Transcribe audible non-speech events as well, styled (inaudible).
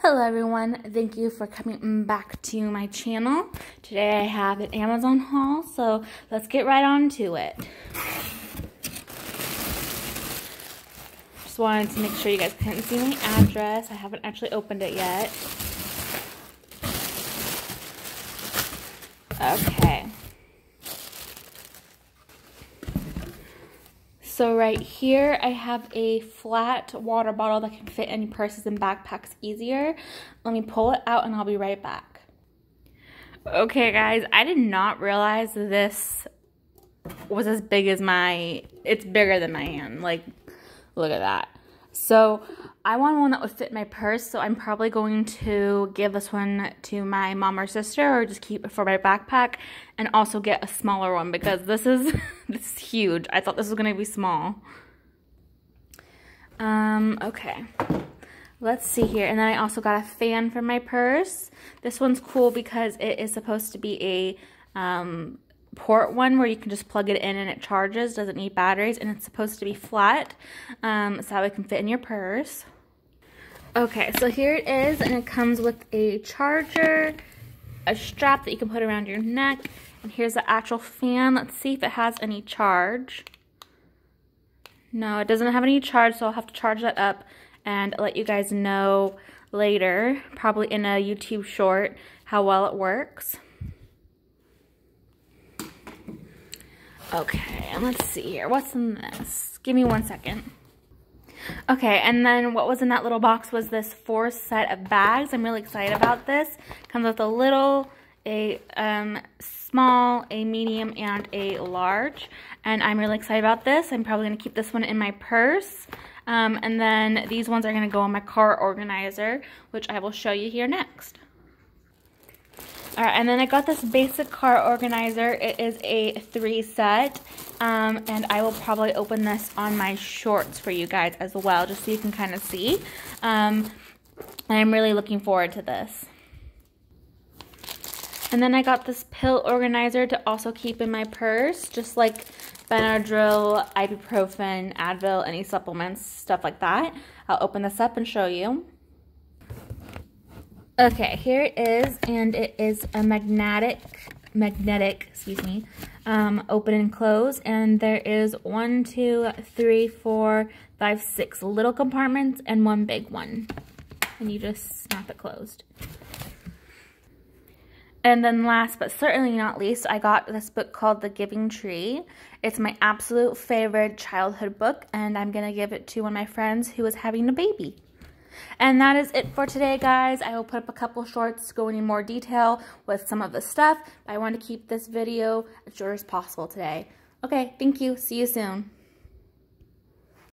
Hello everyone, thank you for coming back to my channel. Today I have an Amazon haul, so let's get right on to it. Just wanted to make sure you guys couldn't see my address. I haven't actually opened it yet. Okay. So right here, I have a flat water bottle that can fit in purses and backpacks easier. Let me pull it out and I'll be right back. Okay guys, I did not realize this was as big as my, it's bigger than my hand. Like, look at that. So I want one that would fit my purse, so I'm probably going to give this one to my mom or sister or just keep it for my backpack and also get a smaller one because this is (laughs) this is huge. I thought this was going to be small. Um, okay. Let's see here. And then I also got a fan for my purse. This one's cool because it is supposed to be a um, port one where you can just plug it in and it charges, doesn't need batteries, and it's supposed to be flat um, so it can fit in your purse. Okay, so here it is, and it comes with a charger, a strap that you can put around your neck, and here's the actual fan. Let's see if it has any charge. No, it doesn't have any charge, so I'll have to charge that up and let you guys know later, probably in a YouTube short, how well it works. Okay, and let's see here. What's in this? Give me one second. Okay, and then what was in that little box was this four set of bags. I'm really excited about this. Comes with a little, a um, small, a medium, and a large. And I'm really excited about this. I'm probably going to keep this one in my purse. Um, and then these ones are going to go in my car organizer, which I will show you here next. Alright, and then I got this basic car organizer. It is a three set. Um, and I will probably open this on my shorts for you guys as well, just so you can kind of see. Um, I'm really looking forward to this. And then I got this pill organizer to also keep in my purse, just like Benadryl, ibuprofen, Advil, any supplements, stuff like that. I'll open this up and show you. Okay, here it is, and it is a magnetic, magnetic, excuse me, um, open and close, and there is one, two, three, four, five, six little compartments and one big one, and you just snap it closed. And then last but certainly not least, I got this book called The Giving Tree. It's my absolute favorite childhood book, and I'm going to give it to one of my friends who is having a baby. And that is it for today, guys. I will put up a couple shorts to go into more detail with some of the stuff. but I want to keep this video as short as possible today. Okay, thank you. See you soon.